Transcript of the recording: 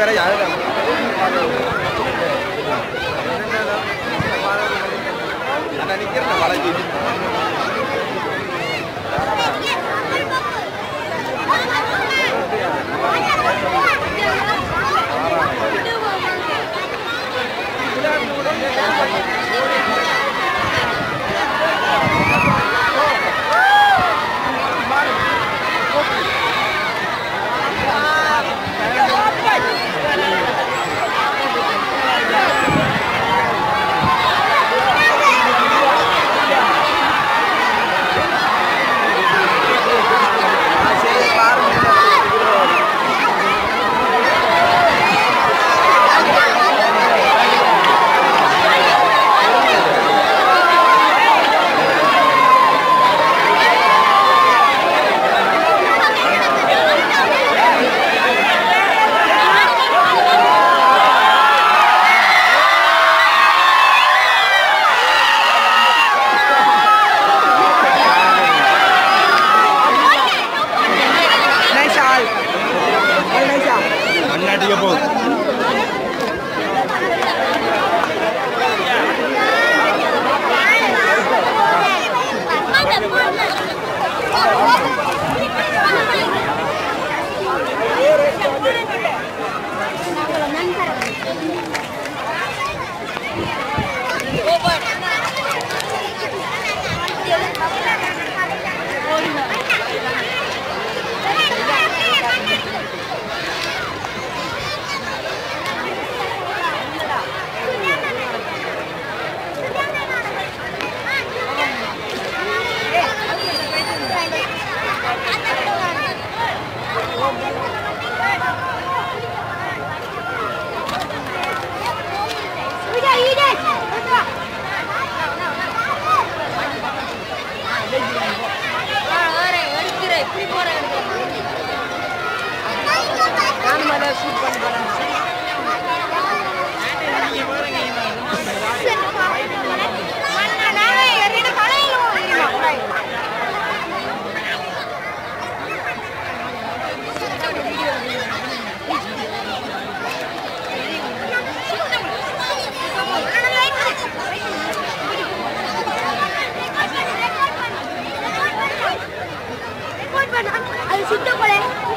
ಬೇರೆ ಯಾರು ನಾನು ನಿಂತಿರ್ತ ಭಾಳ ஷூட் பண்ணி பாருங்க Ay, siento cuál es.